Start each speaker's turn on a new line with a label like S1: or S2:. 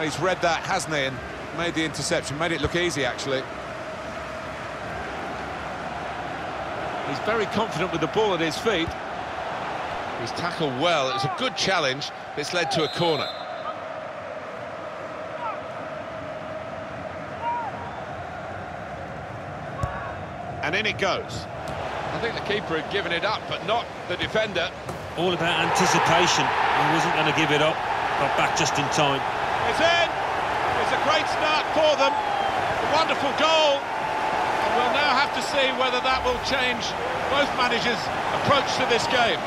S1: He's read that, hasn't he, and made the interception, made it look easy, actually.
S2: He's very confident with the ball at his feet. He's tackled well. It's a good challenge. It's led to a corner. And in it goes. I think the keeper had given it up, but not the defender.
S3: All about anticipation. He wasn't going to give it up. Got back just in time.
S2: It's in! It's a great start for them. A wonderful goal. And we'll now have to see whether that will change both managers' approach to this game.